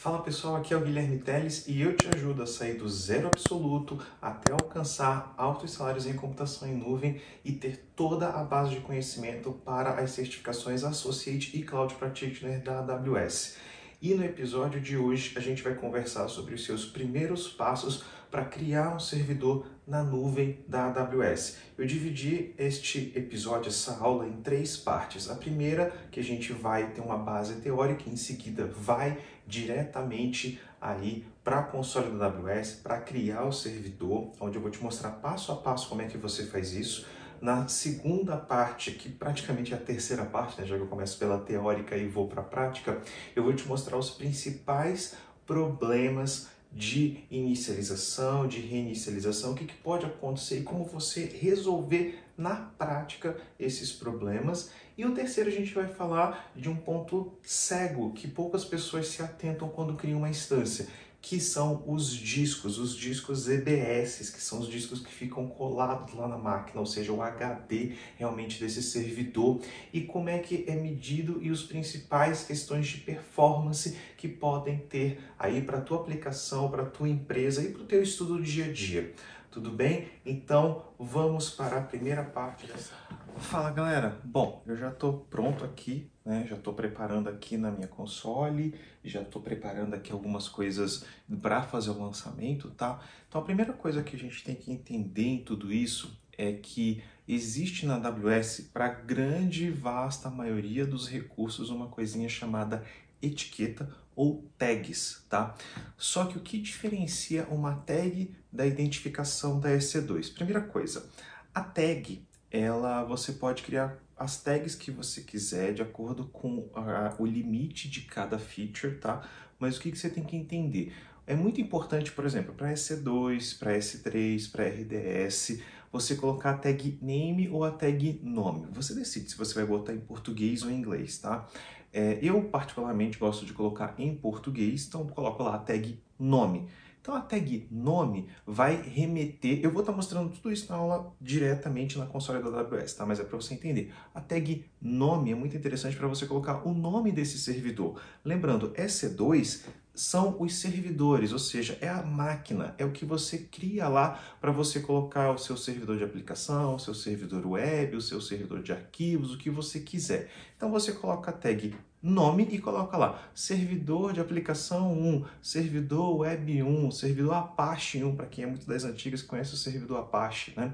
Fala pessoal, aqui é o Guilherme Teles e eu te ajudo a sair do zero absoluto até alcançar altos salários em computação em nuvem e ter toda a base de conhecimento para as certificações Associate e Cloud Practitioner da AWS. E no episódio de hoje a gente vai conversar sobre os seus primeiros passos para criar um servidor na nuvem da AWS. Eu dividi este episódio, essa aula, em três partes. A primeira, que a gente vai ter uma base teórica, em seguida vai diretamente aí para a console da AWS para criar o servidor, onde eu vou te mostrar passo a passo como é que você faz isso. Na segunda parte, que praticamente é a terceira parte, né, já que eu começo pela teórica e vou para a prática, eu vou te mostrar os principais problemas de inicialização, de reinicialização, o que, que pode acontecer e como você resolver na prática esses problemas. E o terceiro, a gente vai falar de um ponto cego que poucas pessoas se atentam quando criam uma instância que são os discos, os discos EBS, que são os discos que ficam colados lá na máquina, ou seja, o HD realmente desse servidor, e como é que é medido e os principais questões de performance que podem ter aí para a tua aplicação, para a tua empresa e para o teu estudo do dia a dia. Tudo bem? Então vamos para a primeira parte dessa. Fala galera, bom, eu já estou pronto aqui, né? Já estou preparando aqui na minha console, já estou preparando aqui algumas coisas para fazer o lançamento, tá? Então a primeira coisa que a gente tem que entender em tudo isso é que existe na AWS para grande vasta maioria dos recursos uma coisinha chamada etiqueta ou tags, tá? Só que o que diferencia uma tag da identificação da EC2? Primeira coisa, a tag, ela você pode criar as tags que você quiser de acordo com a, o limite de cada feature, tá? Mas o que, que você tem que entender? É muito importante, por exemplo, para EC2, para S3, para RDS, você colocar a tag name ou a tag nome. Você decide se você vai botar em português ou em inglês, tá? É, eu, particularmente, gosto de colocar em português, então coloco lá a tag nome. Então a tag nome vai remeter, eu vou estar mostrando tudo isso na aula diretamente na console da AWS, tá? Mas é para você entender. A tag nome é muito interessante para você colocar o nome desse servidor. Lembrando, EC2 são os servidores, ou seja, é a máquina, é o que você cria lá para você colocar o seu servidor de aplicação, o seu servidor web, o seu servidor de arquivos, o que você quiser. Então você coloca a tag nome e coloca lá servidor de aplicação 1, servidor web 1, servidor Apache 1, para quem é muito das antigas conhece o servidor Apache, né?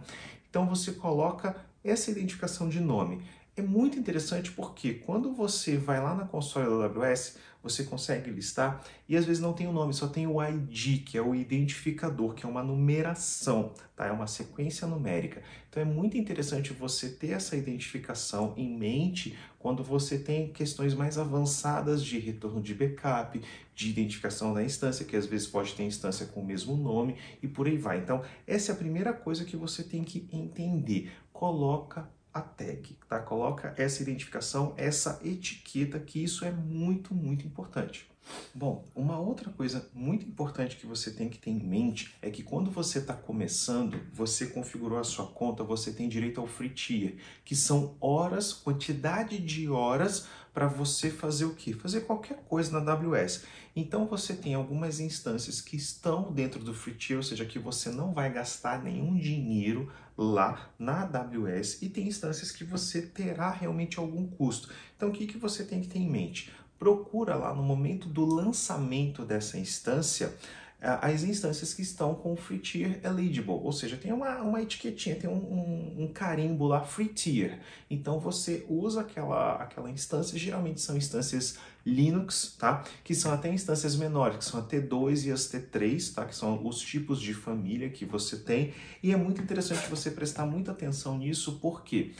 Então você coloca essa identificação de nome. É muito interessante porque quando você vai lá na console da AWS, você consegue listar e às vezes não tem o nome, só tem o ID, que é o identificador, que é uma numeração, tá? É uma sequência numérica. Então é muito interessante você ter essa identificação em mente quando você tem questões mais avançadas de retorno de backup, de identificação da instância, que às vezes pode ter instância com o mesmo nome e por aí vai. Então, essa é a primeira coisa que você tem que entender. Coloca a tag, tá? Coloca essa identificação, essa etiqueta, que isso é muito, muito importante. Bom, uma outra coisa muito importante que você tem que ter em mente é que quando você está começando, você configurou a sua conta, você tem direito ao free tier, que são horas, quantidade de horas para você fazer o quê? Fazer qualquer coisa na AWS. Então você tem algumas instâncias que estão dentro do free tier, ou seja, que você não vai gastar nenhum dinheiro lá na AWS e tem instâncias que você terá realmente algum custo. Então o que, que você tem que ter em mente? Procura lá no momento do lançamento dessa instância as instâncias que estão com free tier eligible, ou seja, tem uma, uma etiquetinha, tem um, um, um, carimbo lá free tier. Então você usa aquela, aquela instância, geralmente são instâncias Linux, tá? Que são até instâncias menores, que são a T2 e as T3, tá? Que são os tipos de família que você tem. E é muito interessante você prestar muita atenção nisso, porque quê?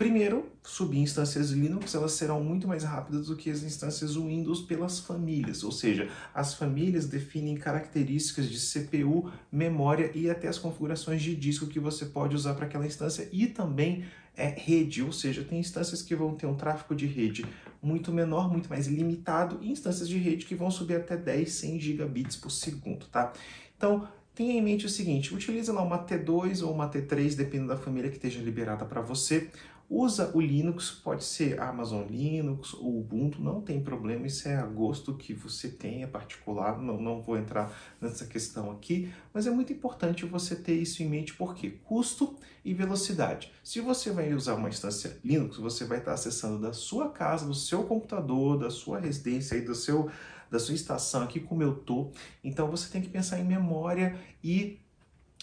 Primeiro, subir instâncias Linux, elas serão muito mais rápidas do que as instâncias Windows pelas famílias, ou seja, as famílias definem características de CPU, memória e até as configurações de disco que você pode usar para aquela instância e também é, rede, ou seja, tem instâncias que vão ter um tráfego de rede muito menor, muito mais limitado, e instâncias de rede que vão subir até 10, 100 gigabits por segundo, tá? Então, tenha em mente o seguinte, utilize lá uma T2 ou uma T3, dependendo da família que esteja liberada para você, Usa o Linux, pode ser Amazon Linux ou Ubuntu, não tem problema, isso é a gosto que você tenha particular, não, não vou entrar nessa questão aqui, mas é muito importante você ter isso em mente, porque custo e velocidade. Se você vai usar uma instância Linux, você vai estar acessando da sua casa, do seu computador, da sua residência e do seu da sua estação aqui como eu tô. Então você tem que pensar em memória e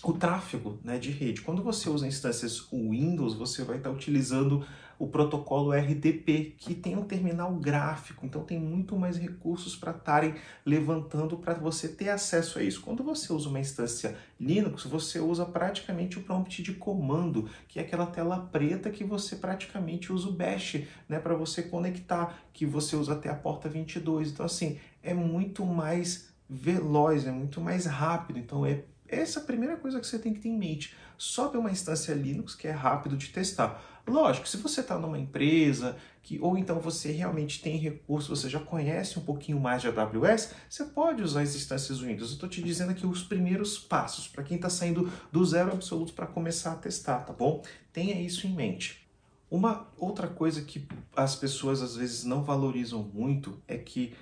o tráfego né, de rede. Quando você usa instâncias Windows, você vai estar utilizando o protocolo RDP, que tem um terminal gráfico, então tem muito mais recursos para estarem levantando para você ter acesso a isso. Quando você usa uma instância Linux, você usa praticamente o prompt de comando, que é aquela tela preta que você praticamente usa o bash, né, para você conectar, que você usa até a porta 22. Então assim, é muito mais veloz, é muito mais rápido, então é essa é a primeira coisa que você tem que ter em mente. Sobe uma instância Linux que é rápido de testar. Lógico, se você está numa empresa, que, ou então você realmente tem recurso, você já conhece um pouquinho mais de AWS, você pode usar as instâncias Windows. Eu estou te dizendo aqui os primeiros passos para quem está saindo do zero absoluto para começar a testar, tá bom? Tenha isso em mente. Uma outra coisa que as pessoas às vezes não valorizam muito é que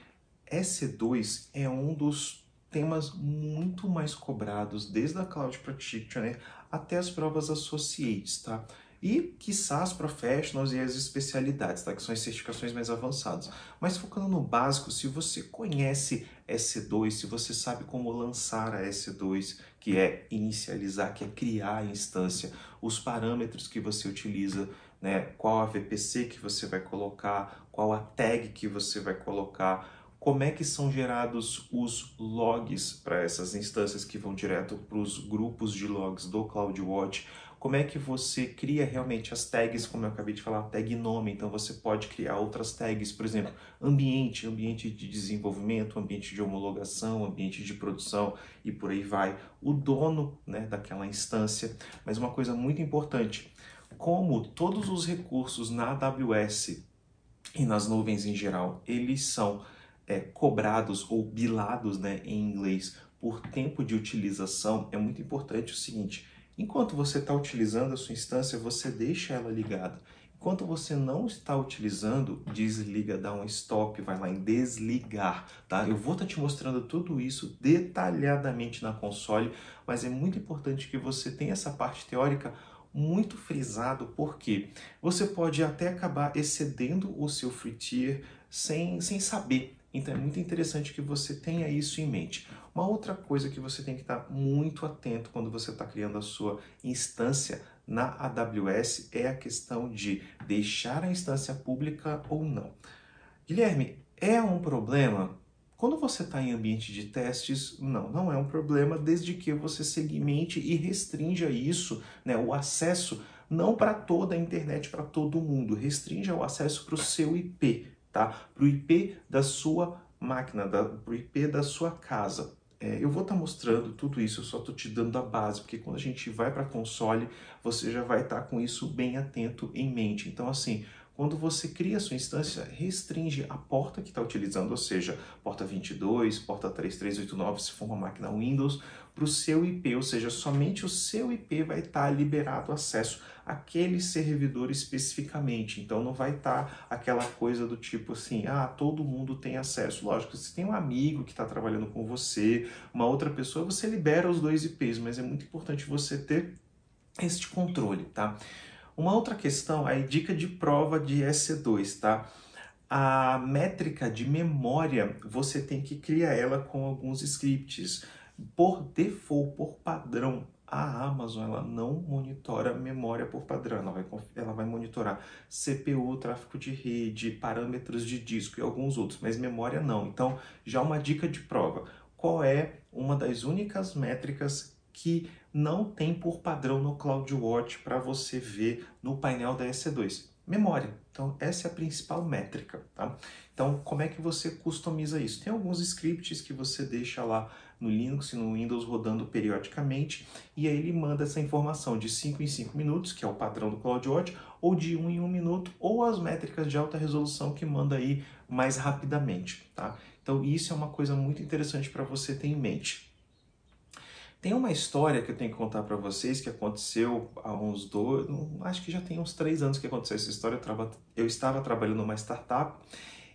EC2 é um dos temas muito mais cobrados, desde a Cloud Practitioner até as provas Associates, tá? E, quiçá, as Professionals e as especialidades, tá? Que são as certificações mais avançadas. Mas focando no básico, se você conhece S2, se você sabe como lançar a S2, que é inicializar, que é criar a instância, os parâmetros que você utiliza, né? Qual a VPC que você vai colocar, qual a tag que você vai colocar, como é que são gerados os logs para essas instâncias que vão direto para os grupos de logs do CloudWatch, como é que você cria realmente as tags, como eu acabei de falar, tag nome, então você pode criar outras tags, por exemplo, ambiente, ambiente de desenvolvimento, ambiente de homologação, ambiente de produção e por aí vai, o dono né, daquela instância. Mas uma coisa muito importante, como todos os recursos na AWS e nas nuvens em geral, eles são é, cobrados ou bilados né, em inglês por tempo de utilização, é muito importante o seguinte: enquanto você está utilizando a sua instância, você deixa ela ligada. Enquanto você não está utilizando, desliga, dá um stop, vai lá em desligar, tá? Eu vou estar tá te mostrando tudo isso detalhadamente na console, mas é muito importante que você tenha essa parte teórica muito frisado, porque você pode até acabar excedendo o seu free tier sem, sem saber. Então é muito interessante que você tenha isso em mente. Uma outra coisa que você tem que estar muito atento quando você está criando a sua instância na AWS é a questão de deixar a instância pública ou não. Guilherme, é um problema? Quando você está em ambiente de testes, não, não é um problema, desde que você segmente e restrinja isso, né, o acesso, não para toda a internet, para todo mundo, restrinja o acesso para o seu IP tá? Para o IP da sua máquina, para o IP da sua casa. É, eu vou estar tá mostrando tudo isso, eu só estou te dando a base, porque quando a gente vai para console, você já vai estar tá com isso bem atento em mente. Então, assim, quando você cria a sua instância, restringe a porta que está utilizando, ou seja, porta 22, porta 3389, se for uma máquina Windows, para o seu IP, ou seja, somente o seu IP vai estar tá liberado acesso àquele servidor especificamente. Então não vai estar tá aquela coisa do tipo assim, ah, todo mundo tem acesso. Lógico, se tem um amigo que está trabalhando com você, uma outra pessoa, você libera os dois IPs, mas é muito importante você ter este controle, tá? Uma outra questão, aí dica de prova de EC2, tá? A métrica de memória, você tem que criar ela com alguns scripts. Por default, por padrão, a Amazon ela não monitora memória por padrão, ela vai, ela vai monitorar CPU, tráfego de rede, parâmetros de disco e alguns outros, mas memória não. Então, já uma dica de prova. Qual é uma das únicas métricas que não tem por padrão no CloudWatch para você ver no painel da EC2. Memória. Então, essa é a principal métrica, tá? Então, como é que você customiza isso? Tem alguns scripts que você deixa lá no Linux e no Windows rodando periodicamente, e aí ele manda essa informação de 5 em 5 minutos, que é o padrão do CloudWatch, ou de 1 um em 1 um minuto, ou as métricas de alta resolução que manda aí mais rapidamente, tá? Então, isso é uma coisa muito interessante para você ter em mente. Tem uma história que eu tenho que contar para vocês que aconteceu há uns dois, acho que já tem uns três anos que aconteceu essa história. Eu estava trabalhando numa startup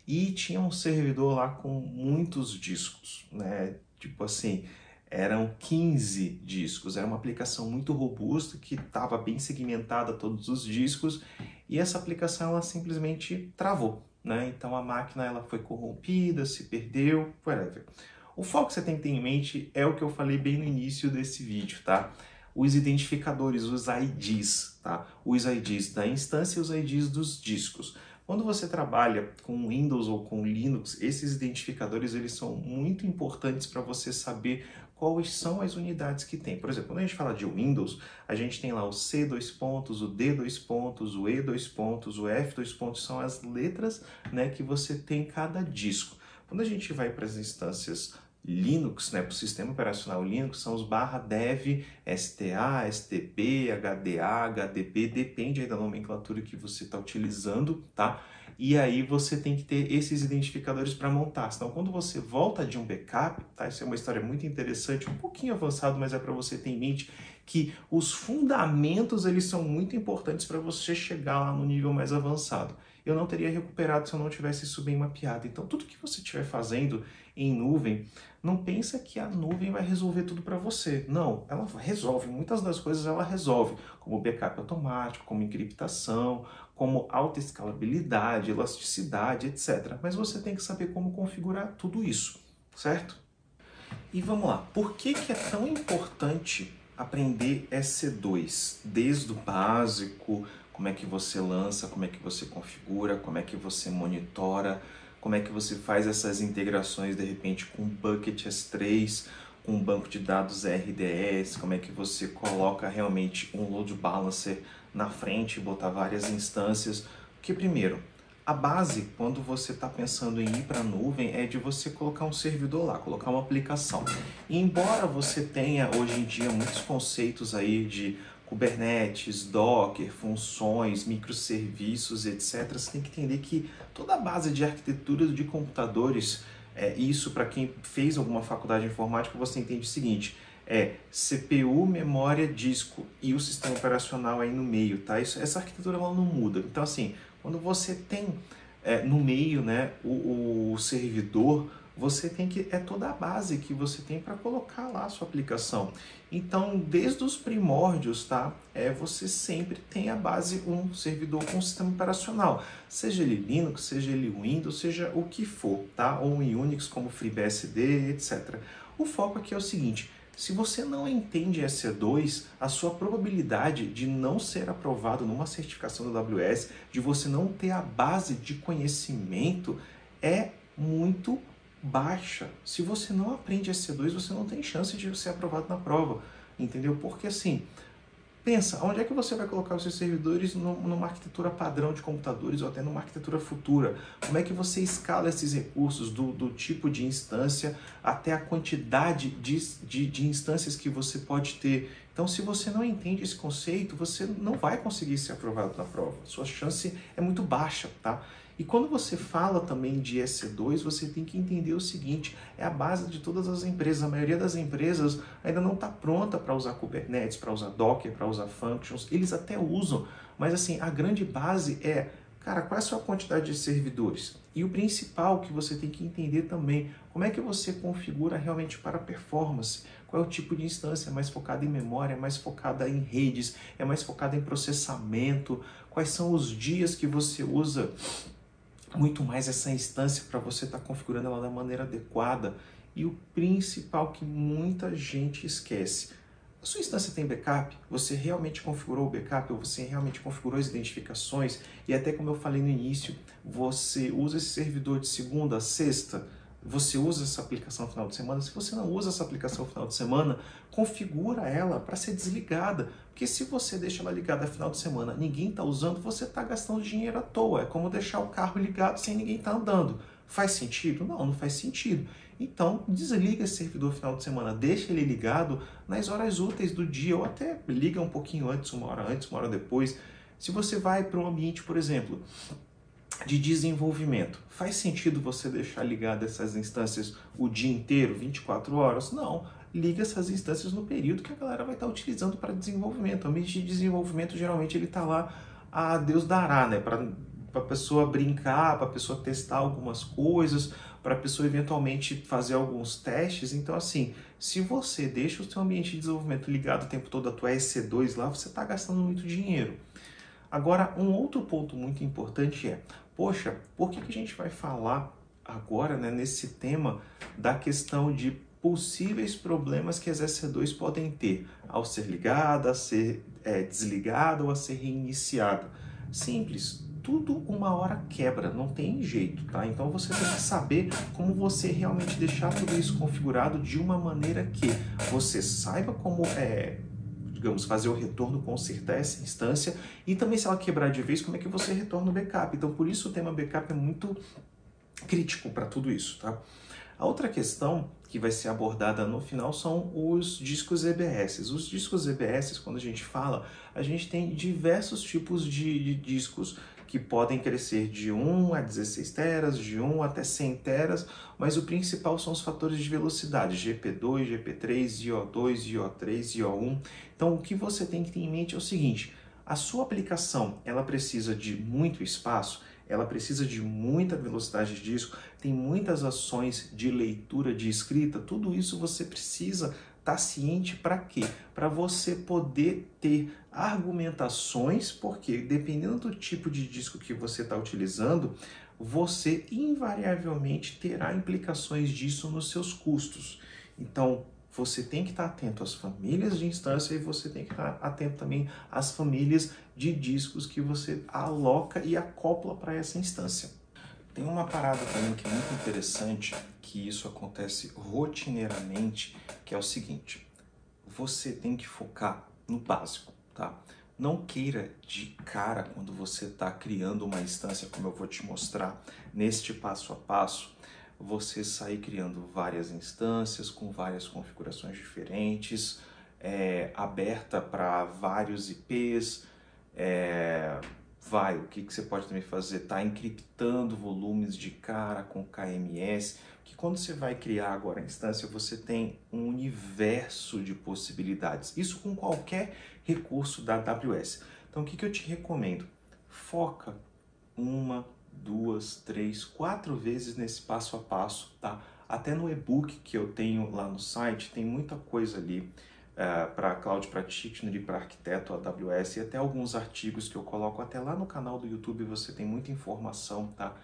e tinha um servidor lá com muitos discos, né? Tipo assim, eram 15 discos. Era uma aplicação muito robusta que estava bem segmentada todos os discos e essa aplicação ela simplesmente travou, né? Então a máquina ela foi corrompida, se perdeu, whatever. O foco que você tem que ter em mente é o que eu falei bem no início desse vídeo, tá? Os identificadores, os IDs, tá? Os IDs da instância e os IDs dos discos. Quando você trabalha com Windows ou com Linux, esses identificadores eles são muito importantes para você saber quais são as unidades que tem. Por exemplo, quando a gente fala de Windows, a gente tem lá o C dois pontos, o D dois pontos, o E dois pontos, o F dois pontos, são as letras né, que você tem em cada disco. Quando a gente vai para as instâncias Linux, né, para o sistema operacional Linux, são os barra dev, STA, STP, HDA, HDP, depende aí da nomenclatura que você está utilizando, tá? e aí você tem que ter esses identificadores para montar. Então, quando você volta de um backup, tá? Isso é uma história muito interessante, um pouquinho avançado, mas é para você ter em mente que os fundamentos eles são muito importantes para você chegar lá no nível mais avançado. Eu não teria recuperado se eu não tivesse isso bem mapeado. Então, tudo que você estiver fazendo em nuvem, não pensa que a nuvem vai resolver tudo para você. Não, ela resolve. Muitas das coisas ela resolve, como backup automático, como encriptação, como alta escalabilidade, elasticidade, etc. Mas você tem que saber como configurar tudo isso, certo? E vamos lá, por que, que é tão importante aprender EC2? Desde o básico, como é que você lança, como é que você configura, como é que você monitora, como é que você faz essas integrações de repente com Bucket S3, com um banco de dados RDS, como é que você coloca realmente um load balancer na frente, botar várias instâncias. Que primeiro, a base, quando você está pensando em ir para a nuvem, é de você colocar um servidor lá, colocar uma aplicação. E embora você tenha hoje em dia muitos conceitos aí de Kubernetes, Docker, funções, microserviços, etc., você tem que entender que toda a base de arquitetura de computadores, é, isso para quem fez alguma faculdade de informática, você entende o seguinte, é CPU, memória, disco e o sistema operacional aí no meio, tá? Isso, essa arquitetura ela não muda. Então, assim, quando você tem é, no meio né, o, o, servidor, você tem que. É toda a base que você tem para colocar lá a sua aplicação. Então, desde os primórdios, tá? É, você sempre tem a base um servidor com sistema operacional. Seja ele Linux, seja ele Windows, seja o que for, tá? Ou em Unix como FreeBSD, etc. O foco aqui é o seguinte se você não entende EC2, a sua probabilidade de não ser aprovado numa certificação da AWS, de você não ter a base de conhecimento, é muito baixa. Se você não aprende EC2, você não tem chance de ser aprovado na prova, entendeu? Porque assim, Pensa, onde é que você vai colocar os seus servidores numa arquitetura padrão de computadores ou até numa arquitetura futura? Como é que você escala esses recursos do, do tipo de instância até a quantidade de, de, de instâncias que você pode ter? Então, se você não entende esse conceito, você não vai conseguir ser aprovado na prova. Sua chance é muito baixa, tá? E quando você fala também de EC2, você tem que entender o seguinte: é a base de todas as empresas. A maioria das empresas ainda não está pronta para usar Kubernetes, para usar Docker, para usar Functions. Eles até usam, mas assim, a grande base é, cara, qual é a sua quantidade de servidores? E o principal que você tem que entender também, como é que você configura realmente para performance? Qual é o tipo de instância? É mais focada em memória, é mais focada em redes, é mais focada em processamento? Quais são os dias que você usa muito mais essa instância para você estar tá configurando ela da maneira adequada. E o principal que muita gente esquece. A sua instância tem backup? Você realmente configurou o backup? Ou você realmente configurou as identificações? E até como eu falei no início, você usa esse servidor de segunda a sexta? Você usa essa aplicação no final de semana. Se você não usa essa aplicação no final de semana, configura ela para ser desligada. Porque se você deixa ela ligada no final de semana, ninguém está usando, você está gastando dinheiro à toa. É como deixar o carro ligado sem ninguém estar tá andando. Faz sentido? Não, não faz sentido. Então, desliga esse servidor final de semana, deixa ele ligado nas horas úteis do dia, ou até liga um pouquinho antes, uma hora antes, uma hora depois. Se você vai para um ambiente, por exemplo, de desenvolvimento. Faz sentido você deixar ligado essas instâncias o dia inteiro, 24 horas? Não. liga essas instâncias no período que a galera vai estar utilizando para desenvolvimento. O ambiente de desenvolvimento geralmente ele está lá a Deus dará, né? Para a pessoa brincar, para a pessoa testar algumas coisas, para a pessoa eventualmente fazer alguns testes. Então, assim, se você deixa o seu ambiente de desenvolvimento ligado o tempo todo a tua EC2 lá, você está gastando muito dinheiro. Agora, um outro ponto muito importante é, poxa, por que, que a gente vai falar agora, né, nesse tema da questão de possíveis problemas que as EC2 podem ter ao ser ligada, a ser é, desligada ou a ser reiniciada? Simples, tudo uma hora quebra, não tem jeito, tá? Então você tem que saber como você realmente deixar tudo isso configurado de uma maneira que você saiba como é, digamos, fazer o retorno, consertar essa instância e também se ela quebrar de vez, como é que você retorna o backup. Então por isso o tema backup é muito crítico para tudo isso, tá? A outra questão que vai ser abordada no final são os discos EBS. Os discos EBS, quando a gente fala, a gente tem diversos tipos de, de discos que podem crescer de 1 a 16 teras, de 1 até 100 teras, mas o principal são os fatores de velocidade, GP2, GP3, IO2, IO3, IO1. Então, o que você tem que ter em mente é o seguinte, a sua aplicação, ela precisa de muito espaço, ela precisa de muita velocidade de disco, tem muitas ações de leitura, de escrita, tudo isso você precisa estar tá ciente para quê? Para você poder ter argumentações, porque dependendo do tipo de disco que você está utilizando, você invariavelmente terá implicações disso nos seus custos. Então, você tem que estar atento às famílias de instância e você tem que estar atento também às famílias de discos que você aloca e acopla para essa instância. Tem uma parada também que é muito interessante, que isso acontece rotineiramente, que é o seguinte: você tem que focar no básico, tá? Não queira de cara quando você está criando uma instância, como eu vou te mostrar neste passo a passo, você sair criando várias instâncias com várias configurações diferentes, é, aberta para vários IPs, é, vai, o que, que você pode também fazer? Tá encriptando volumes de cara com KMS, que quando você vai criar agora a instância, você tem um universo de possibilidades. Isso com qualquer recurso da AWS. Então, o que, que eu te recomendo? Foca uma, duas, três, quatro vezes nesse passo a passo, tá? Até no e-book que eu tenho lá no site, tem muita coisa ali é, para Cloud Practitioner e para arquiteto AWS e até alguns artigos que eu coloco até lá no canal do YouTube, você tem muita informação, tá?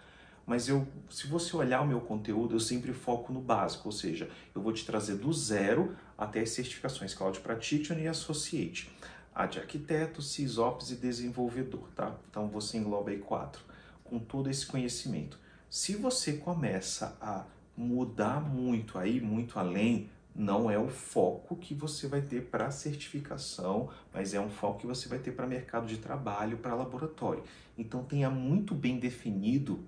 Mas eu, se você olhar o meu conteúdo, eu sempre foco no básico, ou seja, eu vou te trazer do zero até as certificações Cloud Practitioner e Associate. A de arquiteto, SysOps e desenvolvedor, tá? Então você engloba aí quatro com todo esse conhecimento. Se você começa a mudar muito aí, muito além, não é o foco que você vai ter para certificação, mas é um foco que você vai ter para mercado de trabalho, para laboratório. Então tenha muito bem definido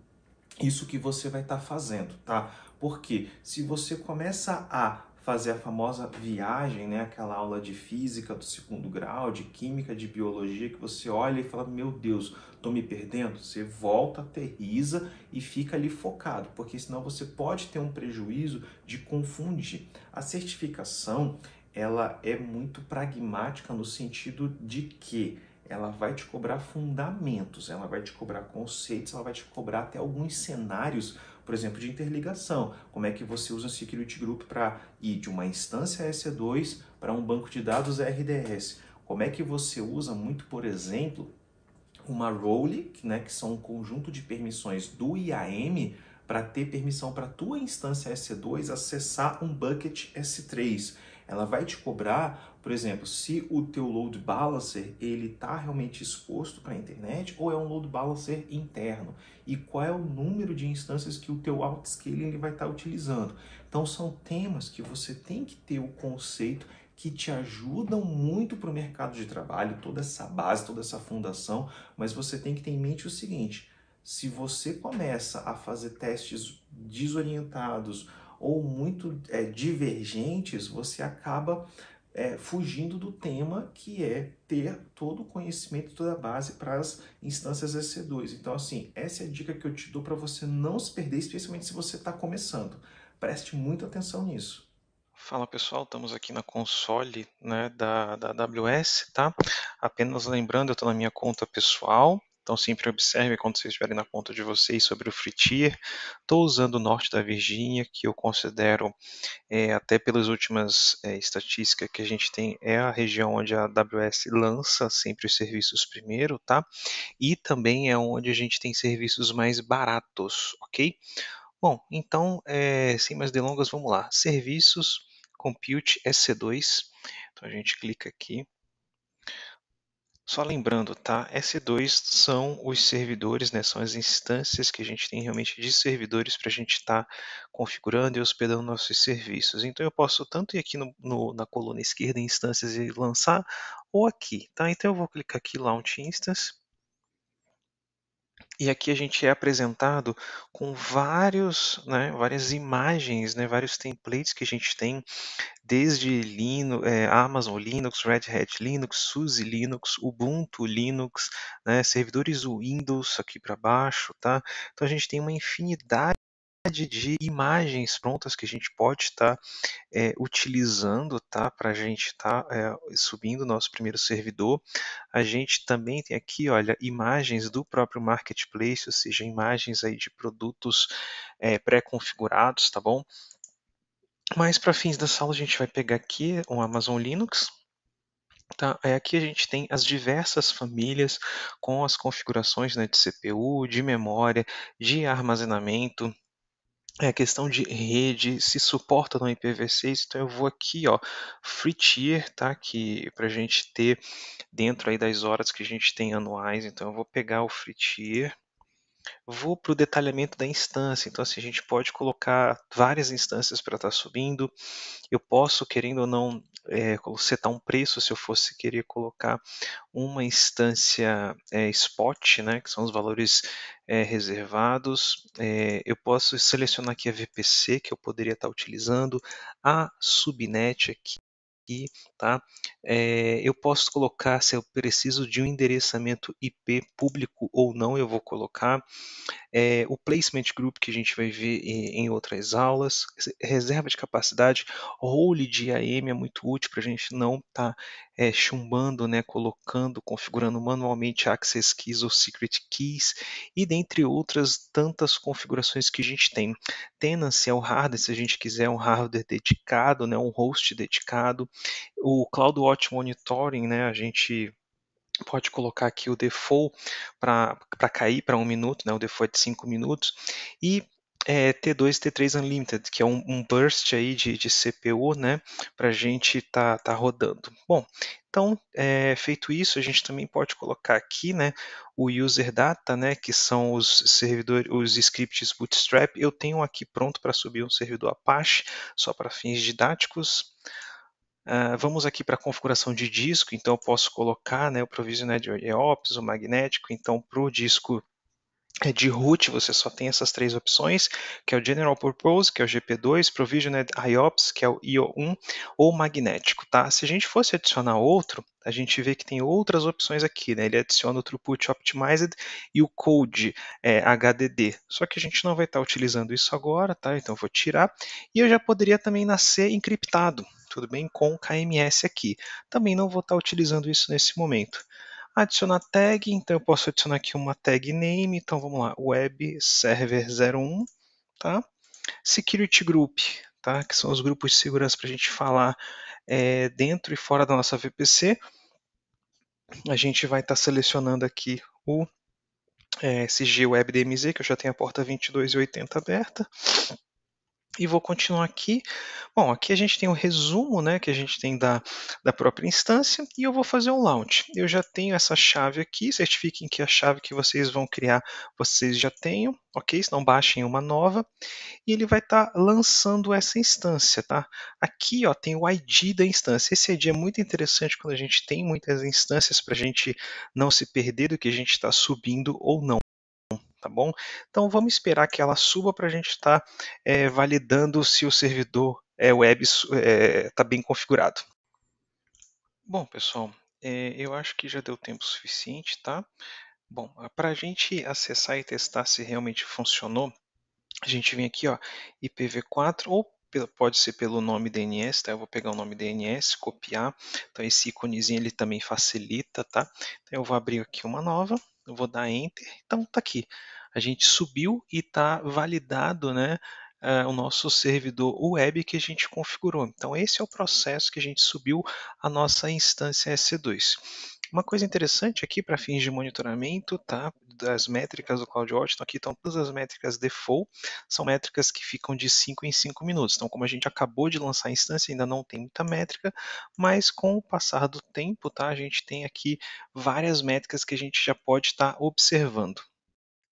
isso que você vai estar tá fazendo, tá? Porque se você começa a fazer a famosa viagem, né? Aquela aula de física do segundo grau, de química, de biologia, que você olha e fala, meu Deus, tô me perdendo. Você volta, aterriza e fica ali focado, porque senão você pode ter um prejuízo de confundir. A certificação, ela é muito pragmática no sentido de que ela vai te cobrar fundamentos, ela vai te cobrar conceitos, ela vai te cobrar até alguns cenários por exemplo, de interligação. Como é que você usa o Security Group para ir de uma instância EC2 para um banco de dados RDS? Como é que você usa muito, por exemplo, uma role, né, que são um conjunto de permissões do IAM para ter permissão para a tua instância EC2 acessar um bucket S3 ela vai te cobrar, por exemplo, se o teu load balancer ele está realmente exposto para a internet ou é um load balancer interno e qual é o número de instâncias que o teu outscaling ele vai estar tá utilizando. Então são temas que você tem que ter o conceito que te ajudam muito para o mercado de trabalho, toda essa base, toda essa fundação, mas você tem que ter em mente o seguinte: se você começa a fazer testes desorientados ou muito é, divergentes, você acaba é, fugindo do tema que é ter todo o conhecimento, toda a base para as instâncias EC2. Então, assim, essa é a dica que eu te dou para você não se perder, especialmente se você está começando. Preste muita atenção nisso. Fala pessoal, estamos aqui na console né, da, da AWS, tá? Apenas lembrando, eu estou na minha conta pessoal, então sempre observe quando vocês estiverem na conta de vocês sobre o free tier. Estou usando o norte da Virgínia, que eu considero, é, até pelas últimas é, estatísticas que a gente tem, é a região onde a AWS lança sempre os serviços primeiro, tá? E também é onde a gente tem serviços mais baratos, ok? Bom, então, é, sem mais delongas, vamos lá. Serviços, Compute EC2. Então a gente clica aqui. Só lembrando, tá? S2 são os servidores, né? São as instâncias que a gente tem realmente de servidores para a gente estar tá configurando e hospedando nossos serviços. Então eu posso tanto ir aqui no, no, na coluna esquerda em instâncias e lançar, ou aqui, tá? Então eu vou clicar aqui Launch Instance. E aqui a gente é apresentado com vários, né, várias imagens, né, vários templates que a gente tem, desde Linux, é, Amazon Linux, Red Hat Linux, SUSE Linux, Ubuntu Linux, né, servidores Windows aqui para baixo, tá? Então a gente tem uma infinidade de imagens prontas que a gente pode estar tá, é, utilizando tá, para a gente estar tá, é, subindo o nosso primeiro servidor. A gente também tem aqui, olha, imagens do próprio marketplace, ou seja, imagens aí de produtos é, pré-configurados, tá bom? Mas para fins da sala a gente vai pegar aqui um Amazon Linux, Tá, aqui a gente tem as diversas famílias com as configurações né, de CPU, de memória, de armazenamento, é questão de rede, se suporta no IPv6, então eu vou aqui, ó, free tier, tá? Que para a gente ter dentro aí das horas que a gente tem anuais, então eu vou pegar o free tier, vou para o detalhamento da instância, então assim, a gente pode colocar várias instâncias para estar tá subindo, eu posso, querendo ou não, é, setar um preço se eu fosse querer colocar uma instância é, spot, né, que são os valores é, reservados. É, eu posso selecionar aqui a VPC que eu poderia estar utilizando, a subnet aqui. Tá? É, eu posso colocar se eu preciso de um endereçamento IP público ou não, eu vou colocar é, o placement group que a gente vai ver em, em outras aulas, reserva de capacidade, role de IAM é muito útil para a gente não estar tá, é, chumbando, né, colocando, configurando manualmente access keys ou secret keys e dentre outras tantas configurações que a gente tem. Tenancy é o hardware, se a gente quiser um hardware dedicado, né, um host dedicado. O CloudWatch Monitoring, né, a gente pode colocar aqui o default para cair para um minuto, né? o default é de 5 minutos, e é, T2 e T3 Unlimited, que é um, um burst aí de, de, CPU, né, para a gente tá, tá rodando. Bom, então, é, feito isso, a gente também pode colocar aqui, né, o user data, né, que são os servidores, os scripts Bootstrap. Eu tenho aqui pronto para subir um servidor Apache, só para fins didáticos. Uh, vamos aqui para a configuração de disco, então eu posso colocar né, o Provisioned EOPS, o magnético, então para o disco de root você só tem essas três opções, que é o General Purpose, que é o GP2, Provisioned IOPS, que é o IO1, ou magnético, tá? Se a gente fosse adicionar outro, a gente vê que tem outras opções aqui, né? Ele adiciona o Throughput Optimized e o Code é, HDD. Só que a gente não vai estar utilizando isso agora, tá? Então vou tirar. E eu já poderia também nascer encriptado, tudo bem? Com KMS aqui. Também não vou estar utilizando isso nesse momento. Adicionar tag, então eu posso adicionar aqui uma tag name, então vamos lá, web server 01, tá? Security group, tá? Que são os grupos de segurança para a gente falar é, dentro e fora da nossa VPC. A gente vai estar selecionando aqui o é, SG Web DMZ, que eu já tenho a porta 2280 aberta e vou continuar aqui. Bom, aqui a gente tem o um resumo né, que a gente tem da, da própria instância e eu vou fazer um launch. Eu já tenho essa chave aqui, certifiquem que a chave que vocês vão criar vocês já tenham, ok? Não baixem uma nova e ele vai estar tá lançando essa instância, tá? Aqui ó, tem o ID da instância. Esse ID é muito interessante quando a gente tem muitas instâncias para a gente não se perder do que a gente está subindo ou não tá bom? Então vamos esperar que ela suba para a gente estar tá, é, validando se o servidor é, web está é, tá bem configurado. Bom, pessoal, é, eu acho que já deu tempo suficiente, tá? Bom, para a gente acessar e testar se realmente funcionou, a gente vem aqui, ó, IPv4, ou pode ser pelo nome DNS, tá? Eu vou pegar o nome DNS, copiar. Então esse íconezinho ele também facilita, tá? Então eu vou abrir aqui uma nova, eu vou dar Enter. Então tá aqui. A gente subiu e tá validado, né? Uh, o nosso servidor web que a gente configurou. Então esse é o processo que a gente subiu a nossa instância EC2. Uma coisa interessante aqui para fins de monitoramento, tá? Das métricas do CloudWatch, então aqui estão todas as métricas default, são métricas que ficam de 5 em 5 minutos. Então, como a gente acabou de lançar a instância, ainda não tem muita métrica, mas com o passar do tempo, tá? A gente tem aqui várias métricas que a gente já pode estar tá observando.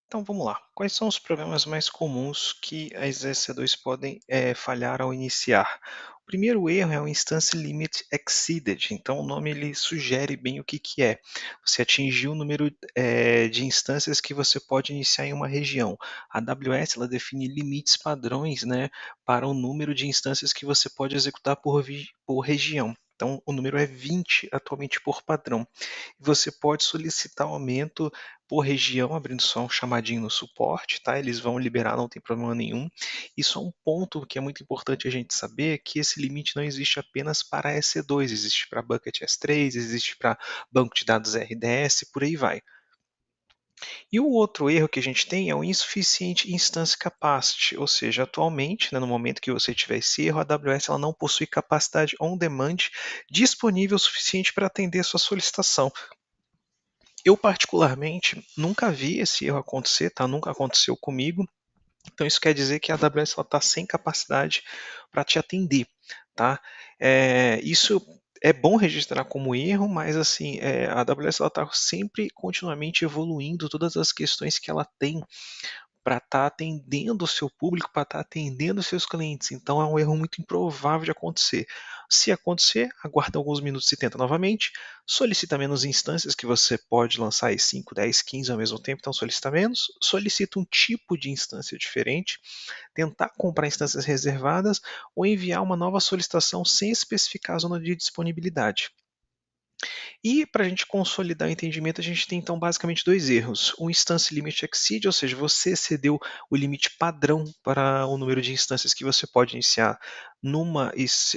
Então vamos lá. Quais são os problemas mais comuns que as EC2 podem é, falhar ao iniciar? O primeiro erro é o Instance Limit Exceeded. Então o nome ele sugere bem o que, que é. Você atingiu o número é, de instâncias que você pode iniciar em uma região. A AWS ela define limites padrões né, para o número de instâncias que você pode executar por, por região. Então, o número é 20 atualmente por padrão. Você pode solicitar aumento por região, abrindo só um chamadinho no suporte, tá? Eles vão liberar, não tem problema nenhum. E só um ponto que é muito importante a gente saber, que esse limite não existe apenas para EC2, existe para Bucket S3, existe para banco de dados RDS, por aí vai. E o outro erro que a gente tem é o insuficiente instance capacity, ou seja, atualmente, né, no momento que você tiver esse erro, a AWS ela não possui capacidade on-demand disponível o suficiente para atender a sua solicitação. Eu, particularmente, nunca vi esse erro acontecer, tá? nunca aconteceu comigo. Então, isso quer dizer que a AWS está sem capacidade para te atender. Tá? É, isso é bom registrar como erro, mas assim, é, a AWS está sempre continuamente evoluindo todas as questões que ela tem para estar tá atendendo o seu público, para estar tá atendendo os seus clientes. Então é um erro muito improvável de acontecer. Se acontecer, aguarda alguns minutos e tenta novamente. Solicita menos instâncias, que você pode lançar aí 5, 10, 15 ao mesmo tempo, então solicita menos. Solicita um tipo de instância diferente. Tentar comprar instâncias reservadas ou enviar uma nova solicitação sem especificar a zona de disponibilidade. E para a gente consolidar o entendimento, a gente tem então basicamente dois erros. O instance limit exceed, ou seja, você excedeu o limite padrão para o número de instâncias que você pode iniciar numa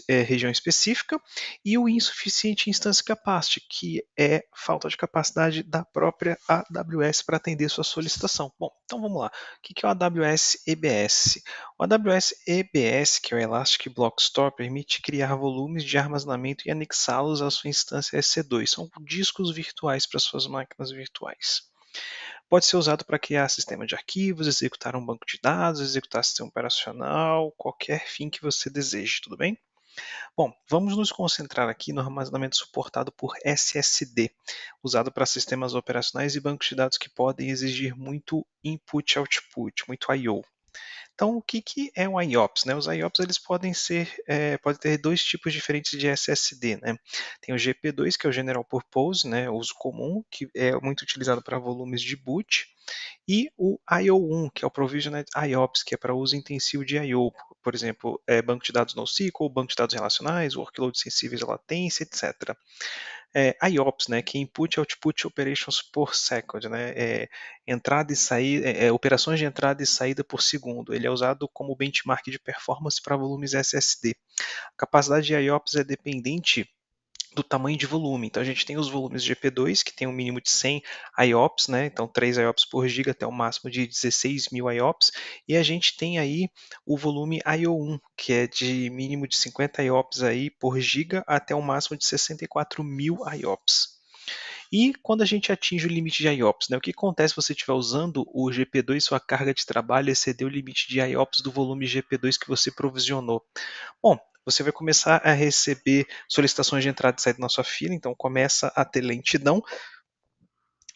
é, região específica, e o insuficiente instance capacity, que é falta de capacidade da própria AWS para atender sua solicitação. Bom, então vamos lá. O que é o AWS EBS? O AWS EBS, que é o Elastic Block Store, permite criar volumes de armazenamento e anexá-los à sua instância EC2. São discos virtuais para suas máquinas virtuais. Pode ser usado para criar sistema de arquivos, executar um banco de dados, executar sistema operacional, qualquer fim que você deseje, tudo bem? Bom, vamos nos concentrar aqui no armazenamento suportado por SSD, usado para sistemas operacionais e bancos de dados que podem exigir muito input-output, muito I/O. Então, o que, que é um IOPS? Né? Os IOPS eles podem ser, é, podem ter dois tipos diferentes de SSD. Né? Tem o GP2, que é o General Purpose, né, uso comum, que é muito utilizado para volumes de boot, e o IO1, que é o Provisioned IOPS, que é para uso intensivo de I/O, por exemplo, é, banco de dados NoSQL, banco de dados relacionais, workloads sensíveis à latência, etc é, IOPS, né, que é Input Output Operations por Second, né, é, entrada e saída, é, é, operações de entrada e saída por segundo. Ele é usado como benchmark de performance para volumes SSD. A capacidade de IOPS é dependente do tamanho de volume. Então a gente tem os volumes GP2, que tem um mínimo de 100 IOPS, né? então 3 IOPS por giga até o máximo de 16 mil IOPS, e a gente tem aí o volume IO1, que é de mínimo de 50 IOPS aí por giga até o máximo de 64 mil IOPS. E quando a gente atinge o limite de IOPS, né, o que acontece se você estiver usando o GP2 e sua carga de trabalho exceder o limite de IOPS do volume GP2 que você provisionou? Bom, você vai começar a receber solicitações de entrada e saída na sua fila, então começa a ter lentidão.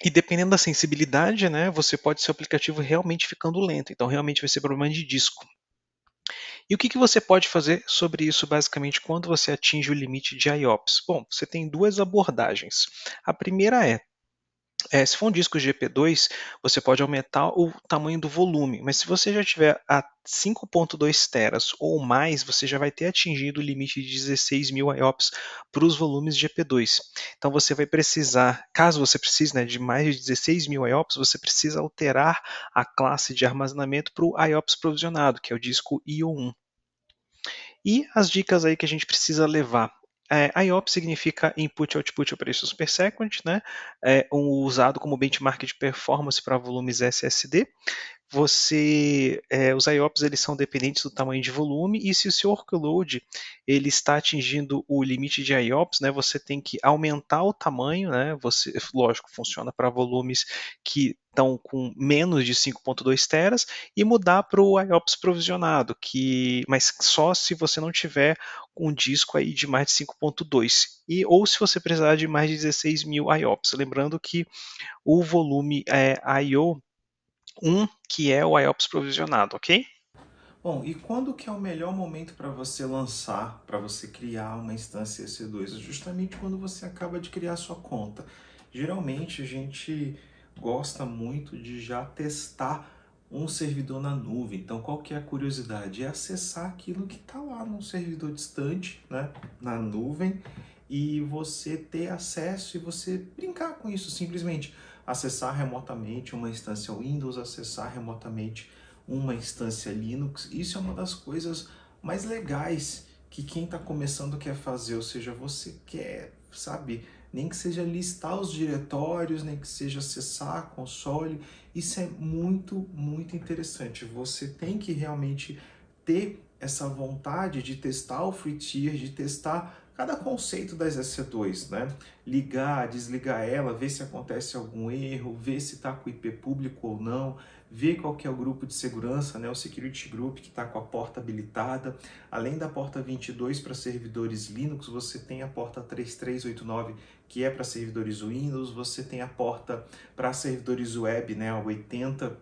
E dependendo da sensibilidade, né, você pode ser o aplicativo realmente ficando lento, então realmente vai ser problema de disco. E o que, que você pode fazer sobre isso basicamente quando você atinge o limite de IOPS? Bom, você tem duas abordagens. A primeira é é, se for um disco GP2, você pode aumentar o tamanho do volume, mas se você já tiver a 5.2 teras ou mais, você já vai ter atingido o limite de 16 mil IOPS para os volumes GP2. Então você vai precisar, caso você precise né, de mais de 16 mil IOPS, você precisa alterar a classe de armazenamento para o IOPS provisionado, que é o disco IO1. E as dicas aí que a gente precisa levar. É, IOP significa Input Output Operations Per Second, né? É um, usado como benchmark de performance para volumes SSD você é, os IOPS eles são dependentes do tamanho de volume e se o seu workload ele está atingindo o limite de IOPS, né, você tem que aumentar o tamanho, né, você, lógico, funciona para volumes que estão com menos de 5.2 teras e mudar para o IOPS provisionado, que, mas só se você não tiver um disco aí de mais de 5.2 e ou se você precisar de mais de 16 mil IOPS, lembrando que o volume é, I/O um que é o IOPS provisionado, ok? Bom, e quando que é o melhor momento para você lançar, para você criar uma instância EC2? Justamente quando você acaba de criar sua conta. Geralmente a gente gosta muito de já testar um servidor na nuvem. Então, qual que é a curiosidade? É acessar aquilo que está lá num servidor distante, né, na nuvem, e você ter acesso e você brincar com isso simplesmente acessar remotamente uma instância Windows, acessar remotamente uma instância Linux. Isso é uma das coisas mais legais que quem está começando quer fazer, ou seja, você quer, sabe, nem que seja listar os diretórios, nem que seja acessar a console. Isso é muito, muito interessante. Você tem que realmente ter essa vontade de testar o free tier, de testar cada conceito das EC2, né? Ligar, desligar ela, ver se acontece algum erro, ver se está com IP público ou não, ver qual que é o grupo de segurança, né? O security group que está com a porta habilitada. Além da porta 22 para servidores Linux, você tem a porta 3389 que é para servidores Windows, você tem a porta para servidores web, né? A 80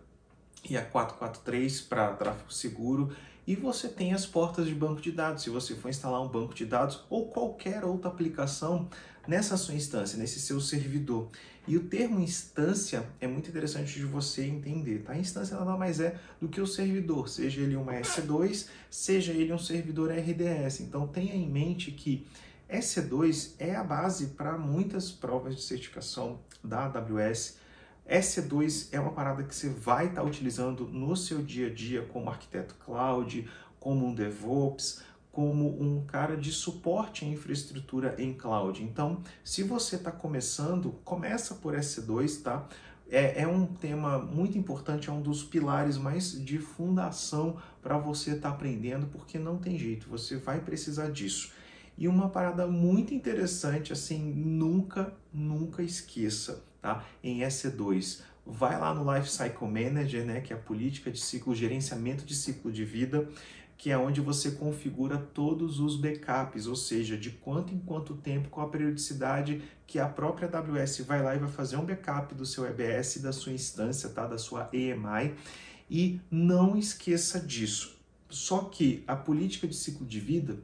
e a 443 para tráfego seguro e você tem as portas de banco de dados. Se você for instalar um banco de dados ou qualquer outra aplicação nessa sua instância, nesse seu servidor. E o termo instância é muito interessante de você entender, tá? A instância nada mais é do que o servidor, seja ele uma S2, seja ele um servidor RDS. Então tenha em mente que S2 é a base para muitas provas de certificação da AWS S2 é uma parada que você vai estar tá utilizando no seu dia a dia como arquiteto cloud, como um DevOps, como um cara de suporte à infraestrutura em cloud. Então, se você está começando, começa por S2, tá? É, é, um tema muito importante, é um dos pilares mais de fundação para você estar tá aprendendo, porque não tem jeito, você vai precisar disso. E uma parada muito interessante, assim, nunca, nunca esqueça tá? Em EC2, vai lá no Life Cycle Manager, né, que é a política de ciclo, gerenciamento de ciclo de vida, que é onde você configura todos os backups, ou seja, de quanto em quanto tempo, com a periodicidade que a própria AWS vai lá e vai fazer um backup do seu EBS, da sua instância, tá? da sua EMI. E não esqueça disso. Só que a política de ciclo de vida,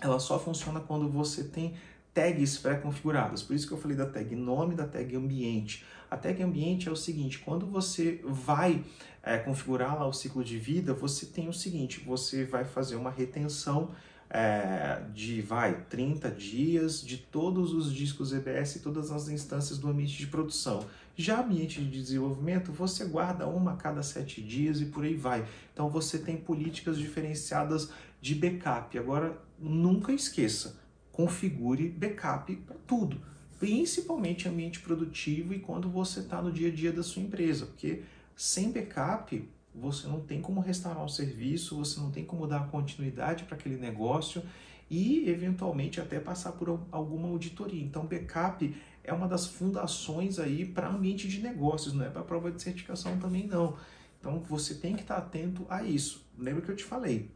ela só funciona quando você tem tags pré-configuradas. Por isso que eu falei da tag nome, da tag ambiente. A tag ambiente é o seguinte, quando você vai é, configurar lá o ciclo de vida, você tem o seguinte, você vai fazer uma retenção é, de, vai, 30 dias de todos os discos EBS e todas as instâncias do ambiente de produção. Já ambiente de desenvolvimento, você guarda uma a cada sete dias e por aí vai. Então você tem políticas diferenciadas de backup. Agora, nunca esqueça, configure backup para tudo, principalmente ambiente produtivo e quando você está no dia a dia da sua empresa, porque sem backup você não tem como restaurar o serviço, você não tem como dar continuidade para aquele negócio e eventualmente até passar por alguma auditoria. Então, backup é uma das fundações aí para ambiente de negócios, não é para prova de certificação também não. Então, você tem que estar atento a isso. Lembra que eu te falei?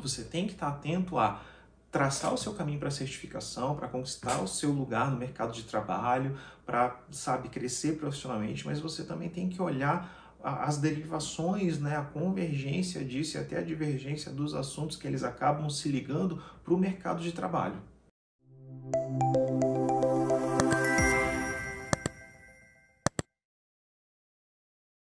Você tem que estar atento a traçar o seu caminho para certificação, para conquistar o seu lugar no mercado de trabalho, para, sabe, crescer profissionalmente, mas você também tem que olhar as derivações, né, a convergência disso e até a divergência dos assuntos que eles acabam se ligando para o mercado de trabalho.